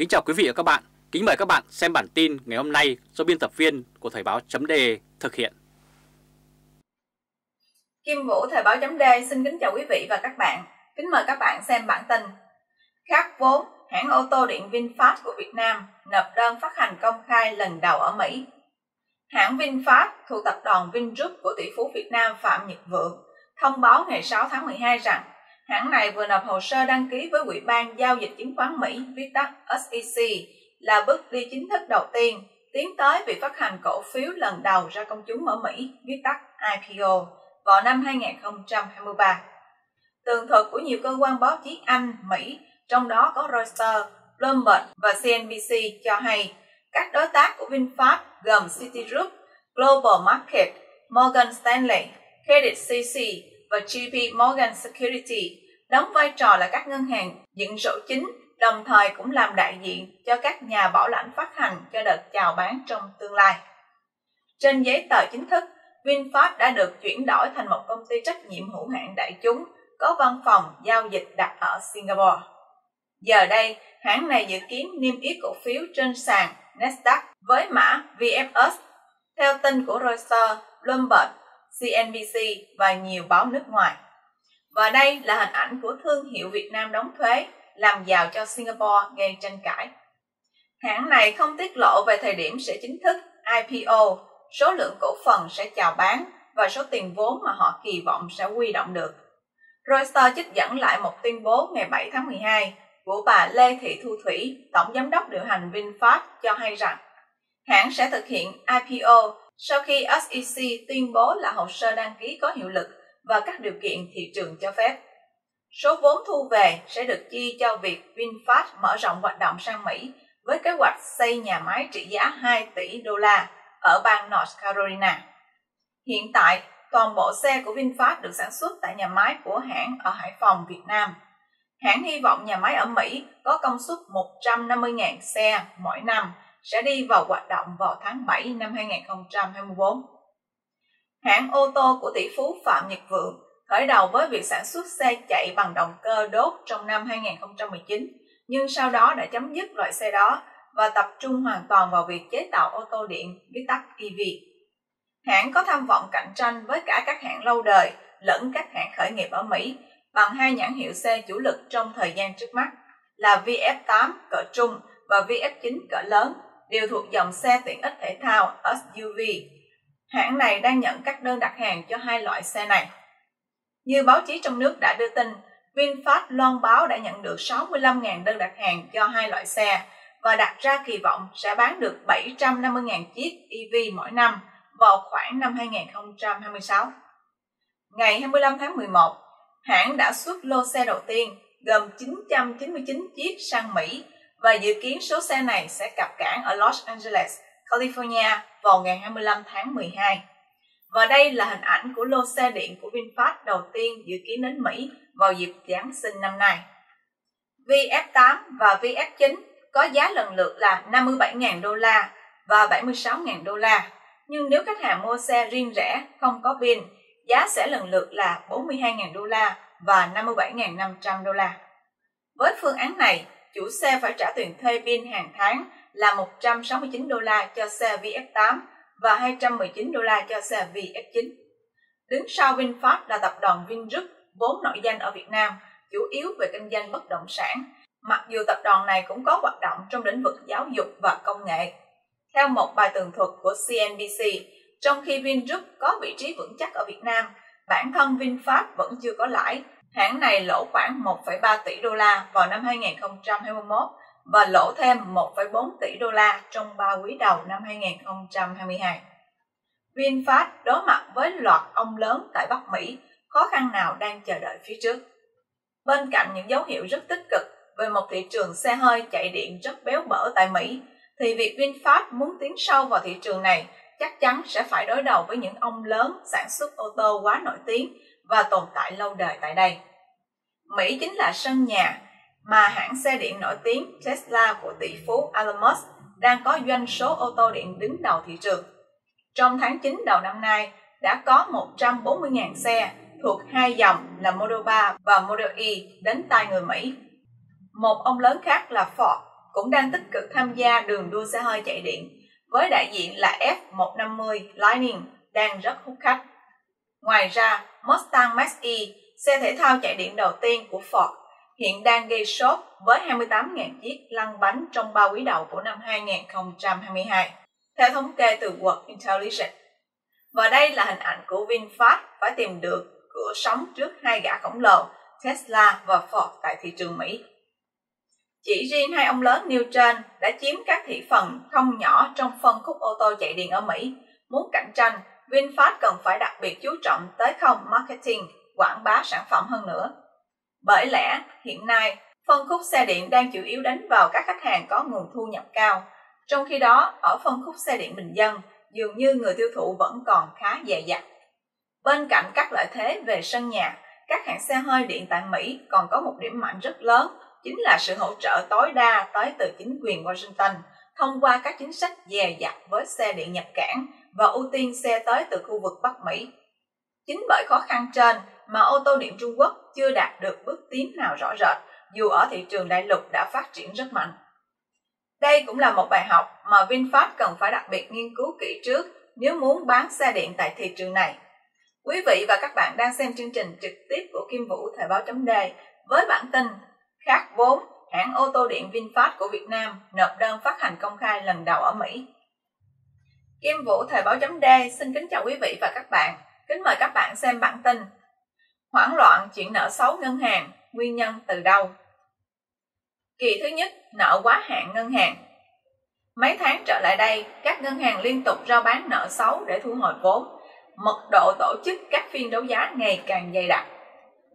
Kính chào quý vị và các bạn. Kính mời các bạn xem bản tin ngày hôm nay do biên tập viên của Thời báo chấm thực hiện. Kim Vũ Thời báo chấm xin kính chào quý vị và các bạn. Kính mời các bạn xem bản tin. Khác vốn, hãng ô tô điện VinFast của Việt Nam nộp đơn phát hành công khai lần đầu ở Mỹ. Hãng VinFast thuộc tập đoàn Vingroup của tỷ phú Việt Nam Phạm Nhật Vượng thông báo ngày 6 tháng 12 rằng hãng này vừa nộp hồ sơ đăng ký với Ủy ban Giao dịch Chứng khoán Mỹ, viết tắt SEC, là bước đi chính thức đầu tiên tiến tới việc phát hành cổ phiếu lần đầu ra công chúng ở Mỹ, viết tắt IPO, vào năm 2023. Tường thuật của nhiều cơ quan báo chí Anh, Mỹ, trong đó có Reuters, Bloomberg và CNBC cho hay các đối tác của VinFast gồm Citigroup, Global Market, Morgan Stanley, Credit Suisse và JP Morgan Security đóng vai trò là các ngân hàng dựng sổ chính, đồng thời cũng làm đại diện cho các nhà bảo lãnh phát hành cho đợt chào bán trong tương lai. Trên giấy tờ chính thức, VinFast đã được chuyển đổi thành một công ty trách nhiệm hữu hạn đại chúng có văn phòng giao dịch đặt ở Singapore. Giờ đây, hãng này dự kiến niêm yết cổ phiếu trên sàn Nasdaq với mã VFS. Theo tin của Reuters, Bloomberg, CNBC và nhiều báo nước ngoài. Và đây là hình ảnh của thương hiệu Việt Nam đóng thuế làm giàu cho Singapore gây tranh cãi. Hãng này không tiết lộ về thời điểm sẽ chính thức IPO, số lượng cổ phần sẽ chào bán và số tiền vốn mà họ kỳ vọng sẽ quy động được. Reuters trích dẫn lại một tuyên bố ngày 7 tháng 12 của bà Lê Thị Thu Thủy, Tổng Giám đốc điều hành VinFast cho hay rằng hãng sẽ thực hiện IPO sau khi SEC tuyên bố là hồ sơ đăng ký có hiệu lực và các điều kiện thị trường cho phép. Số vốn thu về sẽ được chi cho việc VinFast mở rộng hoạt động sang Mỹ với kế hoạch xây nhà máy trị giá 2 tỷ đô la ở bang North Carolina. Hiện tại, toàn bộ xe của VinFast được sản xuất tại nhà máy của hãng ở Hải Phòng, Việt Nam. Hãng hy vọng nhà máy ở Mỹ có công suất 150.000 xe mỗi năm sẽ đi vào hoạt động vào tháng 7 năm 2024. Hãng ô tô của tỷ phú Phạm Nhật Vượng khởi đầu với việc sản xuất xe chạy bằng động cơ đốt trong năm 2019, nhưng sau đó đã chấm dứt loại xe đó và tập trung hoàn toàn vào việc chế tạo ô tô điện viết tắt EV. Hãng có tham vọng cạnh tranh với cả các hãng lâu đời lẫn các hãng khởi nghiệp ở Mỹ bằng hai nhãn hiệu xe chủ lực trong thời gian trước mắt là VF8 cỡ trung và VF9 cỡ lớn đều thuộc dòng xe tiện ích thể thao SUV. Hãng này đang nhận các đơn đặt hàng cho hai loại xe này. Như báo chí trong nước đã đưa tin, VinFast loan báo đã nhận được 65.000 đơn đặt hàng cho hai loại xe và đặt ra kỳ vọng sẽ bán được 750.000 chiếc EV mỗi năm vào khoảng năm 2026. Ngày 25 tháng 11, hãng đã xuất lô xe đầu tiên gồm 999 chiếc sang Mỹ và dự kiến số xe này sẽ cập cảng ở Los Angeles, California vào ngày 25 tháng 12. Và đây là hình ảnh của lô xe điện của VinFast đầu tiên dự kiến đến Mỹ vào dịp Giáng sinh năm nay. VF8 và VF9 có giá lần lượt là 57.000 đô la và 76.000 đô la. Nhưng nếu khách hàng mua xe riêng rẻ, không có pin, giá sẽ lần lượt là 42.000 đô la và 57.500 đô la. Với phương án này, chủ xe phải trả tiền thuê pin hàng tháng là 169 đô la cho xe VF8 và 219 đô la cho xe VF9. Đứng sau VinFast là tập đoàn Vingroup, vốn nổi danh ở Việt Nam, chủ yếu về kinh doanh bất động sản, mặc dù tập đoàn này cũng có hoạt động trong lĩnh vực giáo dục và công nghệ. Theo một bài tường thuật của CNBC, trong khi Vingroup có vị trí vững chắc ở Việt Nam, bản thân VinFast vẫn chưa có lãi. Hãng này lỗ khoảng 1,3 tỷ đô la vào năm 2021 và lỗ thêm 1,4 tỷ đô la trong 3 quý đầu năm 2022. VinFast đối mặt với loạt ông lớn tại Bắc Mỹ, khó khăn nào đang chờ đợi phía trước. Bên cạnh những dấu hiệu rất tích cực về một thị trường xe hơi chạy điện rất béo bở tại Mỹ, thì việc VinFast muốn tiến sâu vào thị trường này chắc chắn sẽ phải đối đầu với những ông lớn sản xuất ô tô quá nổi tiếng và tồn tại lâu đời tại đây. Mỹ chính là sân nhà mà hãng xe điện nổi tiếng Tesla của tỷ phú Elon Musk đang có doanh số ô tô điện đứng đầu thị trường. Trong tháng 9 đầu năm nay, đã có 140.000 xe thuộc hai dòng là Model 3 và Model E đến tay người Mỹ. Một ông lớn khác là Ford cũng đang tích cực tham gia đường đua xe hơi chạy điện, với đại diện là F150 Lightning đang rất hút khách. Ngoài ra, Mustang Mach-E, xe thể thao chạy điện đầu tiên của Ford, hiện đang gây sốt với 28.000 chiếc lăn bánh trong ba quý đầu của năm 2022, theo thống kê từ World Intelligence. Và đây là hình ảnh của VinFast phải tìm được cửa sống trước hai gã khổng lồ Tesla và Ford tại thị trường Mỹ. Chỉ riêng hai ông lớn nêu trên đã chiếm các thị phần không nhỏ trong phân khúc ô tô chạy điện ở Mỹ. Muốn cạnh tranh, VinFast cần phải đặc biệt chú trọng tới không marketing, quảng bá sản phẩm hơn nữa. Bởi lẽ, hiện nay, phân khúc xe điện đang chủ yếu đánh vào các khách hàng có nguồn thu nhập cao. Trong khi đó, ở phân khúc xe điện bình dân, dường như người tiêu thụ vẫn còn khá dè dặt. Bên cạnh các lợi thế về sân nhà, các hãng xe hơi điện tại Mỹ còn có một điểm mạnh rất lớn, chính là sự hỗ trợ tối đa tới từ chính quyền Washington thông qua các chính sách dè dặt với xe điện nhập cảng và ưu tiên xe tới từ khu vực Bắc Mỹ. Chính bởi khó khăn trên mà ô tô điện Trung Quốc chưa đạt được bước tiến nào rõ rệt, dù ở thị trường đại lục đã phát triển rất mạnh. Đây cũng là một bài học mà VinFast cần phải đặc biệt nghiên cứu kỹ trước nếu muốn bán xe điện tại thị trường này. Quý vị và các bạn đang xem chương trình trực tiếp của Kim Vũ Thời báo chấm đề với bản tin Khác vốn, hãng ô tô điện VinFast của Việt Nam nộp đơn phát hành công khai lần đầu ở Mỹ. Kim Vũ Thời báo chấm đề xin kính chào quý vị và các bạn. Kính mời các bạn xem bản tin Hoảng loạn chuyện nợ xấu ngân hàng, nguyên nhân từ đâu? Kỳ thứ nhất, nợ quá hạn ngân hàng. Mấy tháng trở lại đây, các ngân hàng liên tục rao bán nợ xấu để thu hồi vốn, mật độ tổ chức các phiên đấu giá ngày càng dày đặc.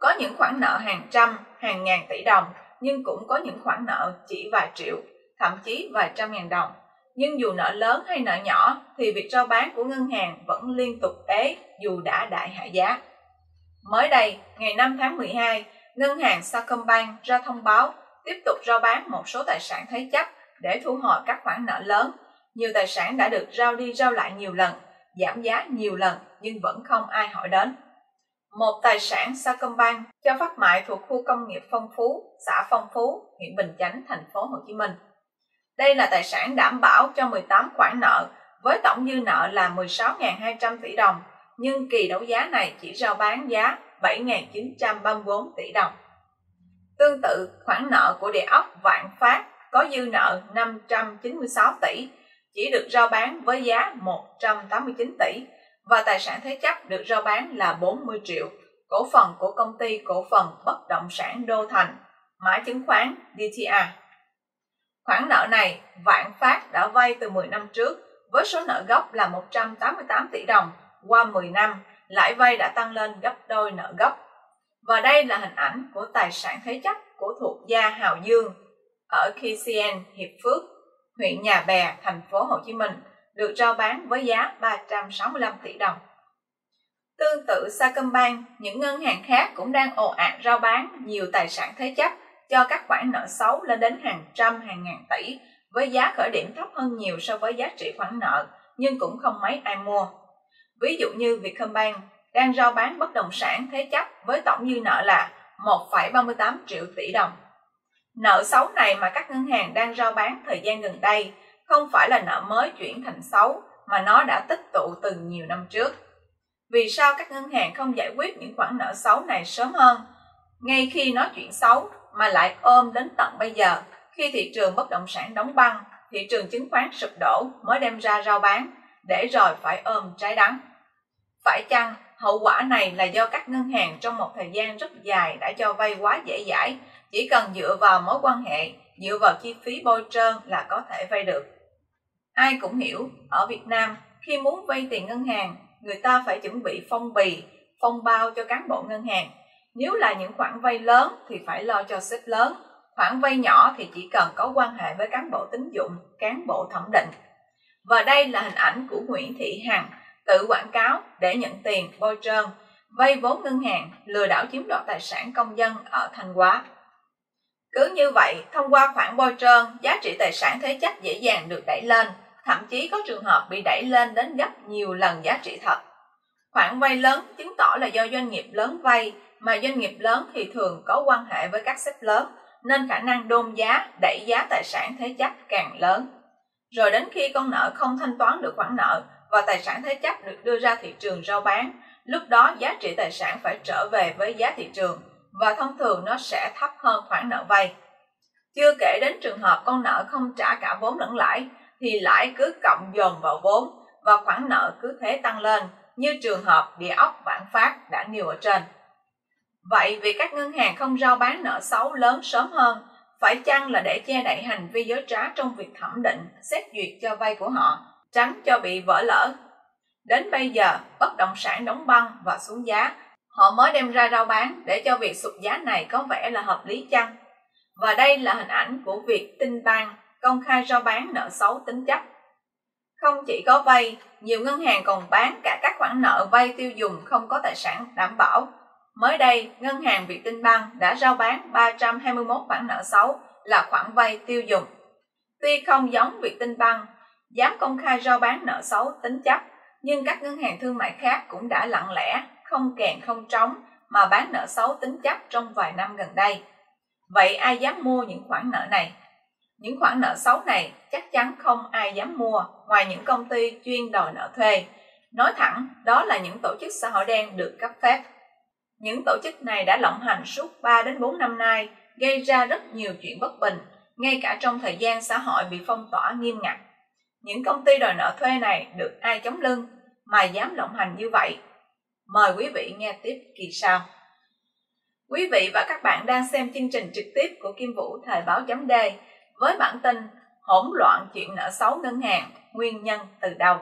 Có những khoản nợ hàng trăm, hàng ngàn tỷ đồng, nhưng cũng có những khoản nợ chỉ vài triệu, thậm chí vài trăm ngàn đồng. Nhưng dù nợ lớn hay nợ nhỏ thì việc rao bán của ngân hàng vẫn liên tục ế dù đã đại hạ giá. Mới đây, ngày 5 tháng 12, ngân hàng Sacombank ra thông báo tiếp tục rao bán một số tài sản thế chấp để thu hồi các khoản nợ lớn. Nhiều tài sản đã được rao đi rao lại nhiều lần, giảm giá nhiều lần nhưng vẫn không ai hỏi đến. Một tài sản Sacombank cho phát mại thuộc khu công nghiệp Phong Phú, xã Phong Phú, huyện Bình Chánh, thành phố Hồ Chí Minh. Đây là tài sản đảm bảo cho 18 khoản nợ với tổng dư nợ là 16.200 tỷ đồng, nhưng kỳ đấu giá này chỉ rao bán giá 7.934 tỷ đồng. Tương tự, khoản nợ của địa ốc Vạn Phát có dư nợ 596 tỷ, chỉ được rao bán với giá 189 tỷ và tài sản thế chấp được rao bán là 40 triệu, cổ phần của công ty cổ phần bất động sản Đô Thành, mã chứng khoán DTR. Khoản nợ này, Vạn Phát đã vay từ 10 năm trước với số nợ gốc là 188 tỷ đồng, qua 10 năm, lãi vay đã tăng lên gấp đôi nợ gốc. Và đây là hình ảnh của tài sản thế chấp của thuộc gia Hào Dương ở KCN Hiệp Phước, huyện Nhà Bè, thành phố Hồ Chí Minh được rao bán với giá 365 tỷ đồng. Tương tự Sacombank, những ngân hàng khác cũng đang ồ ạt rao bán nhiều tài sản thế chấp cho các khoản nợ xấu lên đến hàng trăm hàng ngàn tỷ với giá khởi điểm thấp hơn nhiều so với giá trị khoản nợ nhưng cũng không mấy ai mua. Ví dụ như Vietcombank đang rao bán bất động sản thế chấp với tổng dư nợ là 1,38 triệu tỷ đồng. Nợ xấu này mà các ngân hàng đang rao bán thời gian gần đây không phải là nợ mới chuyển thành xấu mà nó đã tích tụ từ nhiều năm trước. Vì sao các ngân hàng không giải quyết những khoản nợ xấu này sớm hơn, ngay khi nó chuyển xấu mà lại ôm đến tận bây giờ, khi thị trường bất động sản đóng băng, thị trường chứng khoán sụp đổ mới đem ra rao bán, để rồi phải ôm trái đắng. Phải chăng hậu quả này là do các ngân hàng trong một thời gian rất dài đã cho vay quá dễ dãi, chỉ cần dựa vào mối quan hệ, dựa vào chi phí bôi trơn là có thể vay được. Ai cũng hiểu, ở Việt Nam, khi muốn vay tiền ngân hàng, người ta phải chuẩn bị phong bì, phong bao cho cán bộ ngân hàng. Nếu là những khoản vay lớn thì phải lo cho sếp lớn, khoản vay nhỏ thì chỉ cần có quan hệ với cán bộ tín dụng, cán bộ thẩm định. Và đây là hình ảnh của Nguyễn Thị Hằng tự quảng cáo để nhận tiền bôi trơn, vay vốn ngân hàng, lừa đảo chiếm đoạt tài sản công dân ở Thanh Hóa. Cứ như vậy, thông qua khoản bôi trơn, giá trị tài sản thế chấp dễ dàng được đẩy lên, thậm chí có trường hợp bị đẩy lên đến gấp nhiều lần giá trị thật. Khoản vay lớn chứng tỏ là do doanh nghiệp lớn vay, mà doanh nghiệp lớn thì thường có quan hệ với các sếp lớn, nên khả năng đôn giá đẩy giá tài sản thế chấp càng lớn. Rồi đến khi con nợ không thanh toán được khoản nợ và tài sản thế chấp được đưa ra thị trường rao bán, lúc đó giá trị tài sản phải trở về với giá thị trường và thông thường nó sẽ thấp hơn khoản nợ vay. Chưa kể đến trường hợp con nợ không trả cả vốn lẫn lãi thì lãi cứ cộng dồn vào vốn và khoản nợ cứ thế tăng lên như trường hợp địa ốc vạn phát đã nêu ở trên. Vậy vì các ngân hàng không rao bán nợ xấu lớn sớm hơn, phải chăng là để che đậy hành vi dối trá trong việc thẩm định, xét duyệt cho vay của họ, tránh cho bị vỡ lỡ? Đến bây giờ, bất động sản đóng băng và xuống giá, họ mới đem ra rao bán để cho việc sụt giá này có vẻ là hợp lý chăng? Và đây là hình ảnh của việc tinh bang công khai rao bán nợ xấu tính chấp. Không chỉ có vay, nhiều ngân hàng còn bán cả các khoản nợ vay tiêu dùng không có tài sản đảm bảo. Mới đây, ngân hàng Vietinbank đã rao bán 321 khoản nợ xấu là khoản vay tiêu dùng. Tuy không giống Vietinbank, dám công khai rao bán nợ xấu tính chấp, nhưng các ngân hàng thương mại khác cũng đã lặng lẽ, không kèn không trống mà bán nợ xấu tính chấp trong vài năm gần đây. Vậy ai dám mua những khoản nợ này? Những khoản nợ xấu này chắc chắn không ai dám mua ngoài những công ty chuyên đòi nợ thuê. Nói thẳng, đó là những tổ chức xã hội đen được cấp phép. Những tổ chức này đã lộng hành suốt 3 đến 4 năm nay, gây ra rất nhiều chuyện bất bình, ngay cả trong thời gian xã hội bị phong tỏa nghiêm ngặt. Những công ty đòi nợ thuê này được ai chống lưng mà dám lộng hành như vậy? Mời quý vị nghe tiếp kỳ sau. Quý vị và các bạn đang xem chương trình trực tiếp của Kim Vũ Thời báo chấm D với bản tin hỗn loạn chuyện nợ xấu ngân hàng, nguyên nhân từ đâu.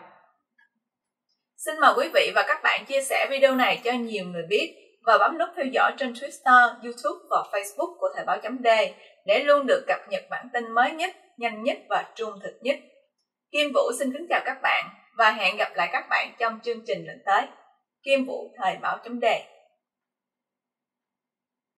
Xin mời quý vị và các bạn chia sẻ video này cho nhiều người biết và bấm nút theo dõi trên Twitter, YouTube và Facebook của Thời báo chấm D để luôn được cập nhật bản tin mới nhất, nhanh nhất và trung thực nhất. Kim Vũ xin kính chào các bạn và hẹn gặp lại các bạn trong chương trình lần tới. Kim Vũ, Thời báo chấm đề.